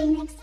remix